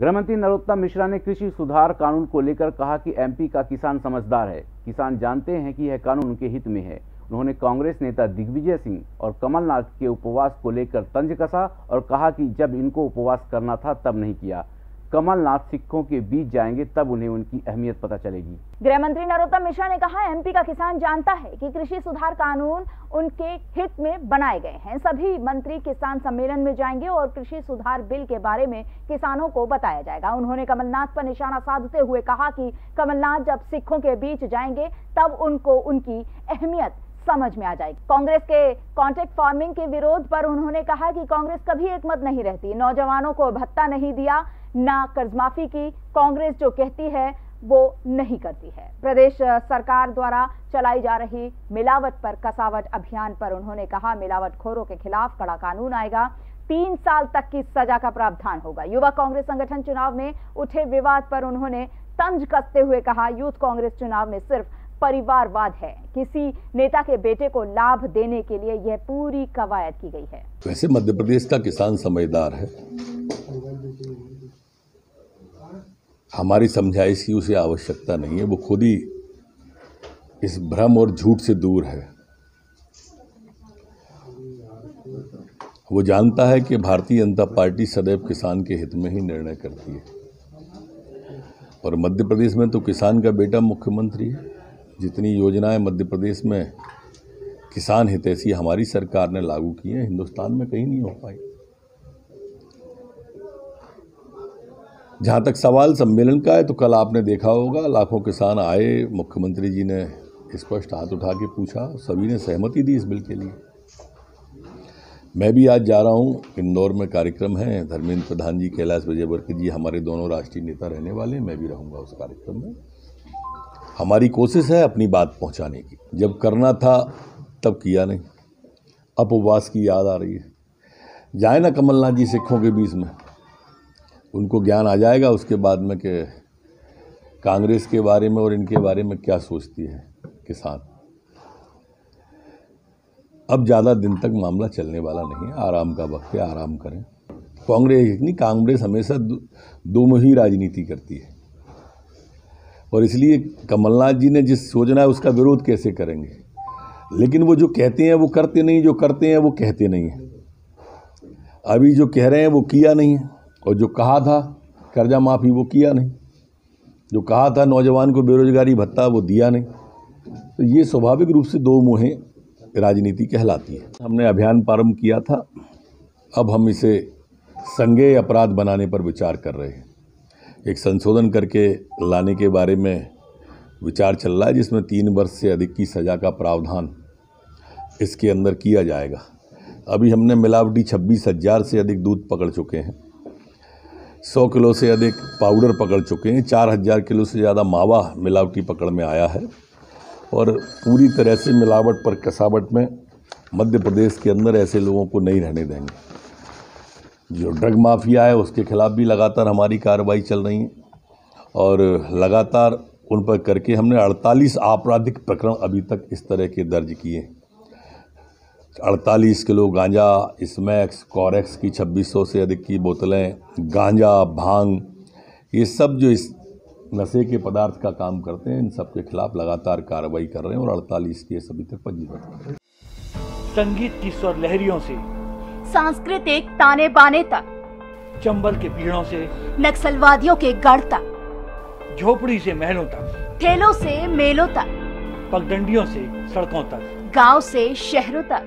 गृहमंत्री नरोत्तम मिश्रा ने कृषि सुधार कानून को लेकर कहा कि एमपी का किसान समझदार है। किसान जानते हैं कि यह कानून उनके हित में है। उन्होंने कांग्रेस नेता दिग्विजय सिंह और कमलनाथ के उपवास को लेकर तंज कसा और कहा कि जब इनको उपवास करना था तब नहीं किया। कमलनाथ सिखों के बीच जाएँगे, तब उन्हें उनकी अहमियत पता चलेगी। गृह मंत्री नरोत्तम मिश्रा ने कहा, एमपी का किसान जानता है कि कृषि सुधार कानून उनके हित में बनाए गए हैं। सभी मंत्री किसान सम्मेलन में जाएँगे और कृषि सुधार बिल के बारे में किसानों को बताया जाएगा। उन्होंने कमलनाथ पर निशाना साधते हुए कहा कि कमलनाथ जब सिखों के बीच जाएँगे, तब उनको उनकी अहमियत समझ में आ जाएगी। कांग्रेस के कॉन्ट्रैक्ट फ़ार्मिंग के विरोध पर उन्होंने कहा कि कांग्रेस कभी एक मत नहीं रहती। नौजवानों को भत्ता नहीं दिया ना कर्ज माफ़ी की कांग्रेस जो कहती है, वो नहीं करती है। प्रदेश सरकार द्वारा चलाई जा रही मिलावट पर कसावट अभियान पर उन्होंने कहा, मिलावट खोरों के खिलाफ कड़ा कानून आएगा। तीन साल तक की सजा का प्रावधान होगा। युवा कांग्रेस संगठन चुनाव में उठे विवाद पर उन्होंने तंज कसते हुए कहा, यूथ कांग्रेस चुनाव में सिर्फ़ परिवारवाद है। किसी नेता के बेटे को लाभ देने के लिए यह पूरी कवायद की गई है। वैसे मध्य प्रदेश का किसान समझदार है। हमारी समझाइश की उसे आवश्यकता नहीं है। वो खुद ही इस भ्रम और झूठ से दूर है। वो जानता है कि भारतीय जनता पार्टी सदैव किसान के हित में ही निर्णय करती है। और मध्य प्रदेश में तो किसान का बेटा मुख्यमंत्री है। जितनी योजनाएँ मध्य प्रदेश में किसान हितैषी हमारी सरकार ने लागू की हैं, हिंदुस्तान में कहीं नहीं हो पाई। जहाँ तक सवाल सम्मेलन का है तो कल आपने देखा होगा, लाखों किसान आए, मुख्यमंत्री जी ने स्पष्ट हाथ उठा के पूछा, सभी ने सहमति दी इस बिल के लिए। मैं भी आज जा रहा हूँ, इंदौर में कार्यक्रम है, धर्मेंद्र प्रधान जी, कैलाश विजयवर्ग जी हमारे दोनों राष्ट्रीय नेता रहने वाले हैं मैं भी रहूँगा उस कार्यक्रम में। हमारी कोशिश है अपनी बात पहुँचाने की। जब करना था, तब किया नहीं। अब उपवास की याद आ रही है। जाए ना कमलनाथ जी सिखों के बीच में। उनको ज्ञान आ जाएगा उसके बाद में कि कांग्रेस के बारे में और इनके बारे में क्या सोचती है किसान। अब ज़्यादा दिन तक मामला चलने वाला नहीं है, आराम का वक्त है, आराम करें। कांग्रेस नहीं कांग्रेस हमेशा दो मुही राजनीति करती है। और इसलिए कमलनाथ जी ने जिस सोचना है उसका विरोध कैसे करेंगे? लेकिन वो जो कहते हैं, वो करते नहीं, जो करते हैं, वो कहते नहीं हैं। अभी जो कह रहे हैं, वो किया नहीं है। और जो कहा था, कर्जा माफ़ी वो किया नहीं। जो कहा था, नौजवान को बेरोजगारी भत्ता वो दिया नहीं। तो ये स्वाभाविक रूप से दो मुहें राजनीति कहलाती है। हमने अभियान प्रारंभ किया था, अब हम इसे संज्ञेय अपराध बनाने पर विचार कर रहे हैं। एक संशोधन करके लाने के बारे में विचार चल रहा है, जिसमें तीन वर्ष से अधिक की सज़ा का प्रावधान इसके अंदर किया जाएगा। अभी हमने मिलावटी छब्बीस हज़ार से अधिक दूध पकड़ चुके हैं। सौ किलो से अधिक पाउडर पकड़ चुके हैं। चार हज़ार किलो से ज़्यादा मावा मिलावटी पकड़ में आया है। और पूरी तरह से मिलावट पर कसावट में मध्य प्रदेश के अंदर ऐसे लोगों को नहीं रहने देंगे। जो ड्रग माफिया है, उसके खिलाफ भी लगातार हमारी कार्रवाई चल रही है। और लगातार उन पर करके हमने 48 आपराधिक प्रकरण अभी तक इस तरह के दर्ज किए 48 किलो गांजा स्मैक्स कॉरेक्स की 2600 से अधिक की बोतलें गांजा भाँग ये सब जो इस नशे के पदार्थ का काम करते हैं इन सब के खिलाफ लगातार कार्रवाई कर रहे हैं और 48 केस अभी तक पंजीबद्ध संगीत की स्वर लहरियों से सांस्कृतिक ताने बाने तक चंबल के पीड़ों से नक्सलवादियों के गढ़ तक झोपड़ी से महलों तक ठेलों से मेलों तक पगडंडियों से सड़कों तक। गाँव से शहरों तक।